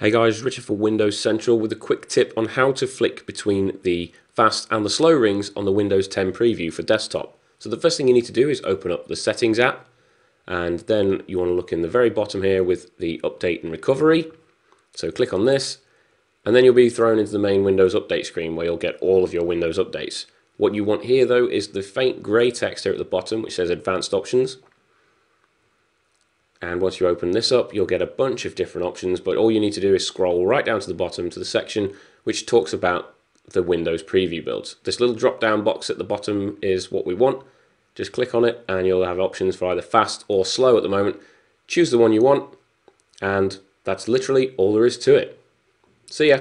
Hey guys, Richard for Windows Central with a quick tip on how to flick between the fast and the slow rings on the Windows 10 preview for desktop. So the first thing you need to do is open up the settings app and then you want to look in the very bottom here with the update and recovery. So click on this and then you'll be thrown into the main Windows update screen where you'll get all of your Windows updates. What you want here though is the faint grey text here at the bottom which says advanced options and once you open this up you'll get a bunch of different options but all you need to do is scroll right down to the bottom to the section which talks about the Windows preview builds. This little drop down box at the bottom is what we want. Just click on it and you'll have options for either fast or slow at the moment. Choose the one you want and that's literally all there is to it. See ya!